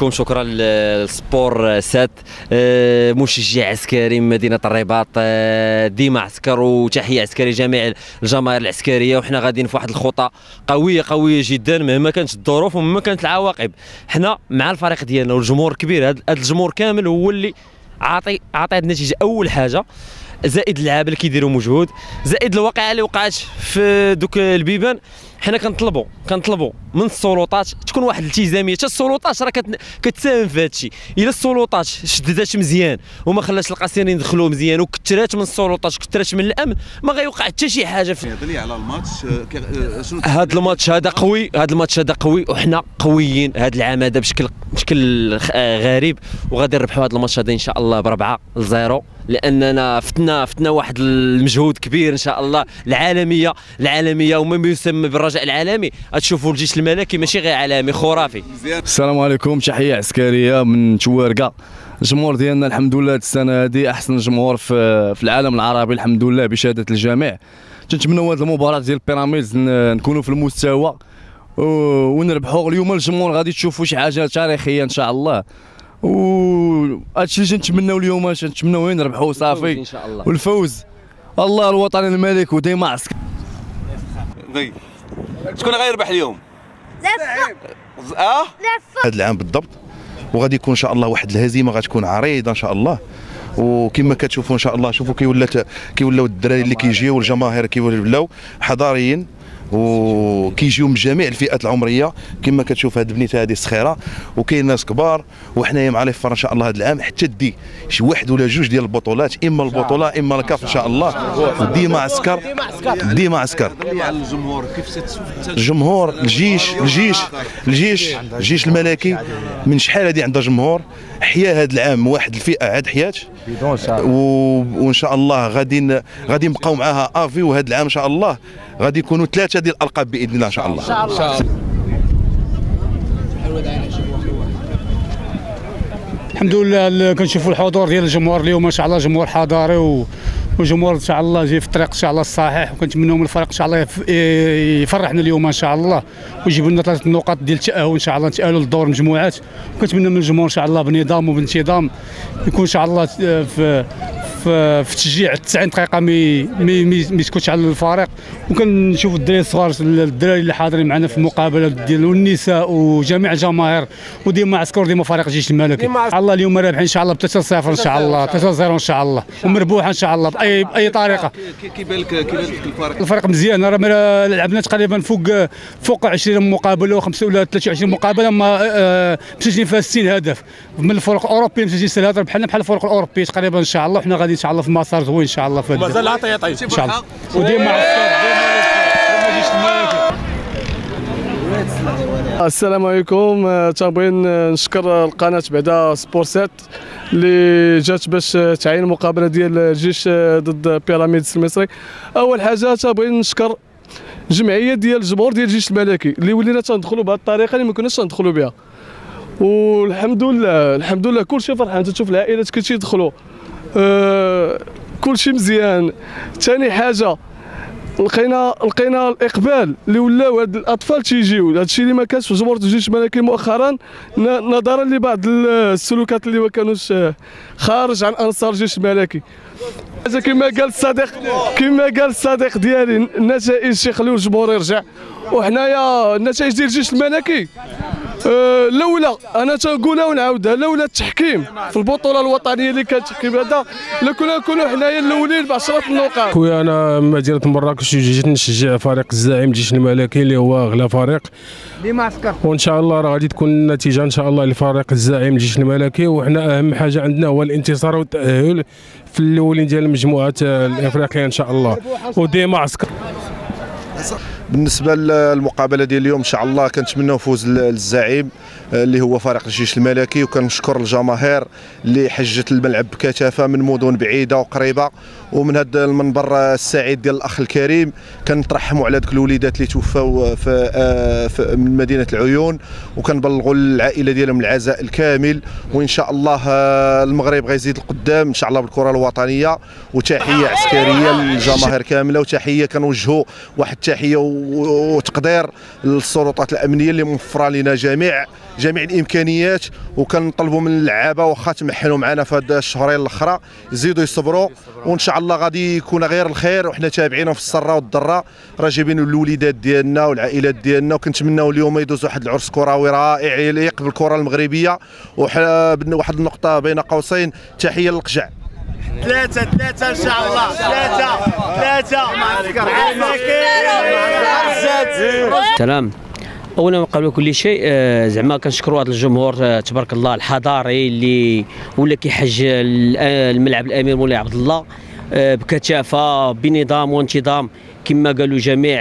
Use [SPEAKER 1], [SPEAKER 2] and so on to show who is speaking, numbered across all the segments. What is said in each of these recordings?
[SPEAKER 1] لكم شكرا للسبور سات. آه، مشجع عسكري من مدينة الرباط. آه، ديما عسكر وتحية عسكري جميع الجماهير العسكرية. وحنا غاديين في واحد الخطى قوية قوية جدا. مهما كانت الظروف ومهما كانت العواقب حنا مع الفريق ديالنا والجمهور كبير. هذا الجمهور كامل هو اللي عاطي عاطي النتيجة. أول حاجة زائد اللعابه اللي كيديروا مجهود زائد الواقعة اللي وقعت في دوك البيبان. حنا كنطلبوا كنطلبوا من السلطات تكون واحد الالتزامية. حتى السلطات راه كت- كتساهم في هذا الشيء إلا السلطات شددات مزيان وما خلاش القاصرين يدخلوا مزيان وكثرات من السلطات وكثرات من الأمن ما غيوقع حتى شي حاجة في
[SPEAKER 2] هضر لي على الماتش آه، كي- آه،
[SPEAKER 1] هذا الماتش هذا قوي هذا الماتش هذا قوي وحنا قويين. هذا العام هذا بشكل بشكل آه، غريب وغادي نربحوا هذا الماتش هذا إن شاء الله بربعة ل zéro. لأننا فتنا فتنا واحد المجهود كبير إن شاء الله. العالميه العالمية وما يسمى بالرجاء العالمي. غتشوفوا الجيش الملكي ماشي غير عالمي خرافي.
[SPEAKER 2] مزيان
[SPEAKER 3] السلام عليكم تحية عسكرية من توارقة. الجمهور ديالنا الحمد لله هاد السنة هذه أحسن جمهور في في العالم العربي الحمد لله بشهادة الجميع تنتمنوا هذه المباراة ديال بيراميدز نكونوا في المستوى. ونربحوا اليوم الجمهور غادي تشوفوا شي حاجة تاريخية إن شاء الله. و هادشي اللي تنتمناو اليوم تنتمناو غير نربحوا صافي
[SPEAKER 1] إن شاء الله.
[SPEAKER 3] والفوز. الله الوطن الملك وديما عسكر
[SPEAKER 2] غي شكون غيربح اليوم؟ آه؟
[SPEAKER 4] هذا العام بالضبط. وغادي يكون إن شاء الله واحد الهزيمة غتكون عريضة إن شاء الله. وكما كتشوفوا إن شاء الله شوفوا كي ولات كيولاو الدراري اللي كيجيو والجماهير كيولاو. حضاريين. وكيجيو من جميع الفئات العمرية. كما كتشوف هاد البنيته هذه الصغيره وكاين ناس كبار وحنايا مع الفار ان شاء الله هذا العام حتى دي شي واحد ولا جوج ديال البطولات إما البطولة إما الكاف إن شاء الله. وديما عسكر ديما عسكر.
[SPEAKER 2] الجمهور كيف
[SPEAKER 4] الجمهور الجيش الجيش الجيش الجيش الملكي من شحال هذه عندها جمهور؟ حيا هذا العام واحد الفئة عاد حيات و... وإن شاء الله غادي غادي نبقاو معاها افي وهذا العام إن شاء الله. غادي يكونوا ثلاثة ديال الألقاب بإذن الله. إن شاء الله.
[SPEAKER 5] الحمد لله كنشوفوا الحضور ديال الجمهور اليوم ما شاء الله جمهور حضاري و وجمهور إن شاء الله جاي في الطريق إن شاء الله الصحيح. وكنتمنوا من الفريق إن شاء الله يف- يفرحنا اليوم إن شاء الله. ويجيب لنا ثلاث نقاط ديال التاهل إن شاء الله نتاهلوا لدور المجموعات وكنتمنى من الجمهور إن شاء الله بنظام وبانتظام. يكون إن شاء الله في في تشجيع 90 دقيقة مي مي مي يسكتش على الفريق. وكنشوفوا الدراري الصغار الدراري اللي حاضرين معنا في المقابلة ديال والنساء وجميع الجماهير. وديما عسكر ديما فريق الجيش الملكي. الله اليوم رابحين إن شاء الله ب 3-0 إن شاء الله 3-0 إن شاء الله. ومربوحة إن شاء الله باي بأي طريقة.
[SPEAKER 2] كي- كيبان لك كيبان لك الفريق؟
[SPEAKER 5] الفريق مزيان. راه لعبنا تقريبا فوق فوق 20 مقابلة وخمسة ولا 23 مقابلة ما آه، مسجلين فيها 60 هدف. من الفرق الأوروبية مسجلين 6 هدف بحالنا بحال الفرق الأوروبية تقريبا إن شاء الله وحنا غادي ان شاء الله في مسار زوين إن شاء الله في مازال
[SPEAKER 2] عطي
[SPEAKER 5] إن شاء الله. وديما عسكر ديما الجيش الملكي
[SPEAKER 6] السلام عليكم. آه، تنبغي نشكر القناة بعدا سبور سات اللي جات باش تعين المقابله ديال الجيش آه، ضد بيراميدز المصري. أول حاجة تنبغي نشكر الجمعيه ديال الجمهور ديال الجيش الملكي اللي ولينا تندخلوا بهذه الطريقة اللي ما كناش ندخلوا بها. والحمد لله الحمد لله كلشي فرحان. تشوف العائلات كلشي يدخلوا آه كلشي مزيان. ثاني حاجة لقينا لقينا الإقبال اللي ولاو هاد الأطفال تيجيو هذا الشيء اللي ما كانش في جمهور الجيش الملكي مؤخرا نظرا لبعض السلوكات اللي ما كانوش آه، خارج عن أنصار الجيش الملكي. كما قال الصديق كما قال الصديق ديالي النتائج تيخليو الجمهور يرجع. وحنايا النتائج ديال الجيش الملكي آه، لولا أنا تنقولها ونعاودها لولا التحكيم في البطولة الوطنية اللي كانت تحكيم هذا لكنا نكونوا حنايا الأولين بعشرة النقاط.
[SPEAKER 7] خويا أنا من مدينة مراكش جيت نشجع فريق الزعيم الجيش الملكي اللي هو أغلى فريق.
[SPEAKER 5] ديما عسكر.
[SPEAKER 7] وإن شاء الله راه غادي تكون النتيجة إن شاء الله لفريق الزعيم الجيش الملكي وحنا أهم حاجة عندنا هو الانتصار والتأهل في الأولين ديال المجموعات الإفريقية إن شاء الله. وديما عسكر.
[SPEAKER 4] بالنسبة للمقابلة ديال اليوم إن شاء الله كنتمناو فوز للزعيم آه، اللي هو فريق الجيش الملكي. وكنشكر الجماهير اللي حجت الملعب بكثافه من مدن بعيدة وقريبة. ومن هذا المنبر السعيد ديال الأخ الكريم كنترحموا على ذوك الوليدات اللي توفوا في, آه، من مدينة العيون. وكنبلغوا العائلة ديالهم العزاء الكامل. وإن شاء الله آه، المغرب غيزيد القدام إن شاء الله بالكرة الوطنية. وتحية عسكرية للجماهير كاملة. وتحية كنوجهوا واحد التحية وتقدير للسلطات الأمنية اللي موفرة لنا جميع جميع الإمكانيات. وكنطلبوا من اللعابة واخا تمحنوا معنا في هاد الشهرين الأخرى. يزيدوا يصبروا وإن شاء الله غادي يكون غير الخير. وحنا تابعينهم في السراء والضراء راه جايبين الوليدات ديالنا والعائلات ديالنا. وكنتمناو اليوم يدوز واحد العرس كروي رائع يليق بالكرة المغربية. وح- واحد النقطة بين قوسين. تحية للقجع.
[SPEAKER 8] ثلاثة ثلاثة إن شاء الله. ثلاثة ثلاثة.
[SPEAKER 9] سلام. أولا قبل كل شيء آه، زعما كنشكروا هذا الجمهور آه، تبارك الله الحضاري اللي ولا كيحج آه، الملعب الأمير مولاي عبد الله بكثافه بنظام وانتظام. كما قالوا جميع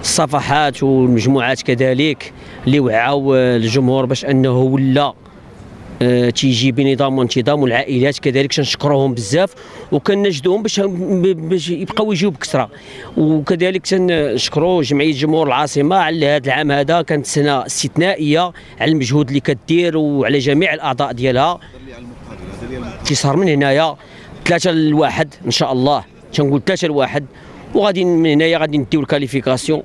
[SPEAKER 9] الصفحات والمجموعات كذلك اللي وعاو الجمهور باش أنه ولا تيجي بنظام وانتظام والعائلات كذلك تنشكروهم بزاف وكنجدوهم باش باش يبقاو يجيو بكثرة. وكذلك تنشكروا جمعية جمهور العاصمة على هذا العام هذا كانت سنة استثنائية على المجهود اللي كدير وعلى جميع الأعضاء ديالها. تيصهر من هنايا ثلاثة لواحد إن شاء الله. تنقول ثلاثة لواحد. وغادي من هنايا غادي نديو ال qualification.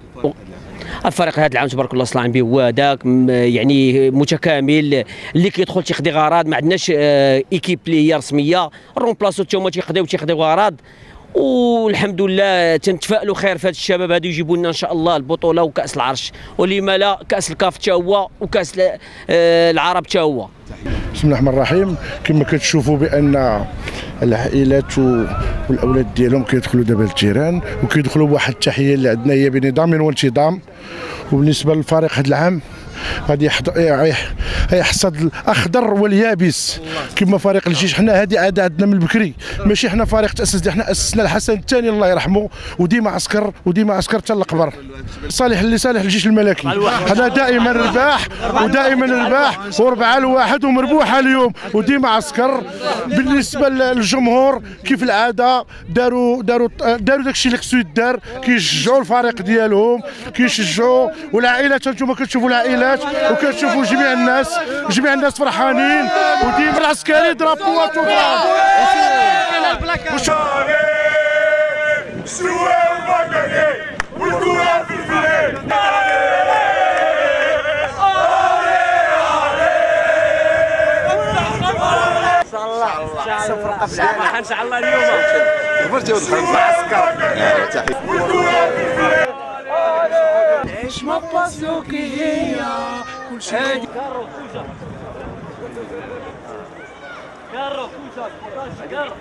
[SPEAKER 9] الفريق هذا العام تبارك الله صلى به هذاك يعني متكامل. اللي كيدخل تيخدي غراض ما عندناش آه، équipe اللي هي رسميه رومبلاسو حتى هما تيخديو تيخديو غراض والحمد لله تنتفائلوا خير في هذا الشباب. هذو يجيبوا لنا إن شاء الله البطولة وكأس العرش. ولما لا كأس الكاف حتى هو وكأس آه، العرب حتى هو.
[SPEAKER 10] بسم الله الرحمن الرحيم. كما كتشوفوا بأن العائلات والأولاد ديالهم كيدخلوا دابا للجيران وكيدخلوا بواحد التحية اللي عندنا هي بنظام وانتظام. وبالنسبة للفريق هذا العام غادي يح- يحصد الأخضر واليابس. كما فريق الجيش. حنا هذه عاده عندنا من بكري ماشي حنا فريق تأسس حنا أسسنا الحسن الثاني الله يرحمه وديما عسكر وديما عسكر حتى القبر صالح لصالح الجيش الملكي. حنا دائما رباح ودائما رباح وربعه لواحد ومربوحه اليوم. وديما عسكر. بالنسبة للجمهور كيف العادة؟ داروا داروا داروا داكشي اللي خصو يدار. كيشجعوا الفريق ديالهم كيشجعوا. والعائلات أنتم كتشوفوا العائلات العربيات وكنشوفوا جميع الناس جميع الناس فرحانين وديما العسكري درابوات والكرة في الفلان صفر إن شاء الله. اليوم عسكر الحشمة بباسلوكي هي كل شيء كارو كارو كارو